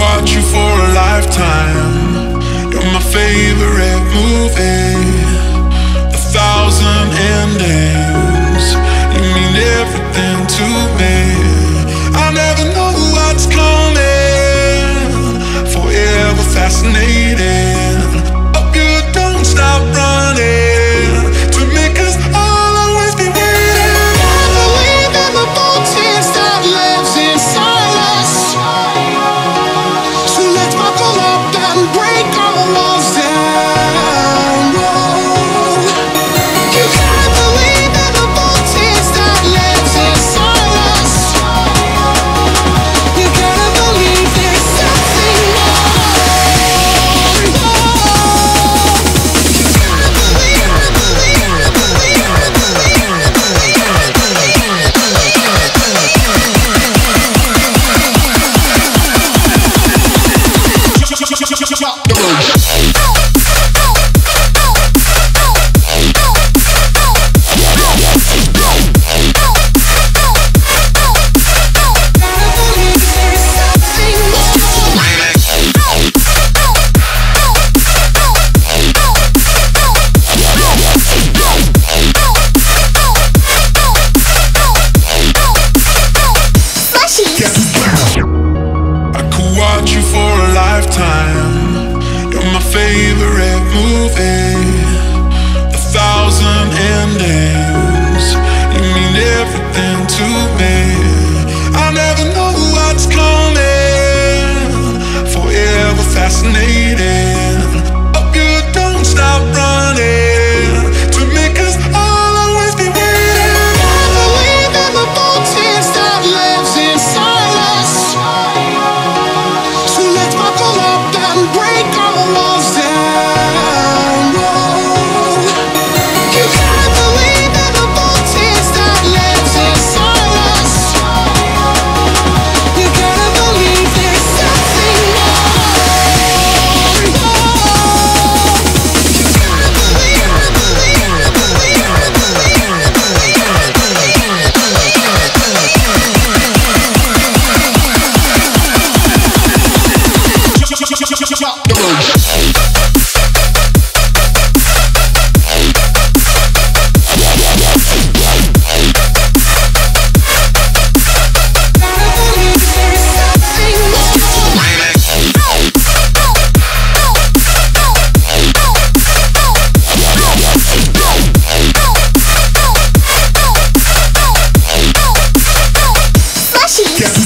watch you for a lifetime. You're my favorite movie. A thousand endings. You mean everything to me. I never know what's coming fascinating. Hope you don't stop running. watch you for a lifetime favorite movie. She's